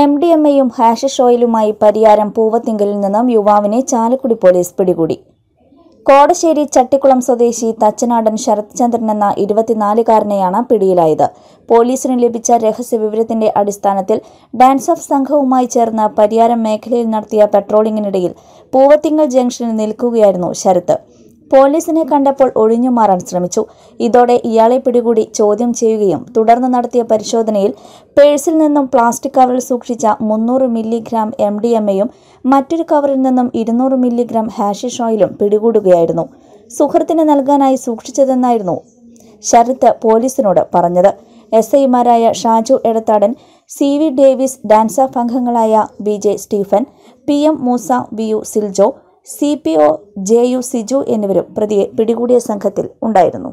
M D M എയും hash ഷോയിലുമായി പരിയാരം പൂവത്തിങ്കലിൽ നിന്നും യുവാവിനെ ചാലക്കുടി പോലീസ് പിടികൂടി. കോടശ്ശേരി ചട്ടിക്കുളം സ്വദേശി തച്ചനാടൻ ശരത് ചന്ദ്രൻ എന്ന ഇരുപത്തിനാലുകാരനെയാണ് പിടിയിലായത്. പോലീസിന് ലഭിച്ച രഹസ്യ വിവരത്തിന്റെ അടിസ്ഥാനത്തിൽ ഡാൻസ് ഓഫ് സംഘവുമായി ചേർന്ന് പരിയാരം മേഖലയിൽ നടത്തിയ പെട്രോളിംഗിനിടയിൽ പൂവത്തിങ്ങൽ ജംഗ്ഷനിൽ നിൽക്കുകയായിരുന്നു ശരത്ത്. പോലീസിനെ കണ്ടപ്പോൾ ഒഴിഞ്ഞു മാറാൻ ശ്രമിച്ചു. ഇതോടെ ഇയാളെ പിടികൂടി ചോദ്യം ചെയ്യുകയും തുടർന്ന് നടത്തിയ പരിശോധനയിൽ പേഴ്സിൽ നിന്നും പ്ലാസ്റ്റിക് കവറിൽ സൂക്ഷിച്ച മുന്നൂറ് മില്ലിഗ്രാം എം ഡി എം എയും മറ്റൊരു കവറിൽ നിന്നും ഇരുന്നൂറ് മില്ലിഗ്രാം ഹാഷിഷ് ഓയിലും പിടികൂടുകയായിരുന്നു. സുഹൃത്തിന് നൽകാനായി സൂക്ഷിച്ചതെന്നായിരുന്നു ശരത്ത് പോലീസിനോട് പറഞ്ഞത്. എസ് ഐമാരായ Shaju Edathadan C V Davis dance അംഗങ്ങളായ B J Stephen P M Moosa V U Siljo C P O J U Siju എന്നിവരും പ്രതിയെ പിടികൂടിയ സംഘത്തിൽ ഉണ്ടായിരുന്നു.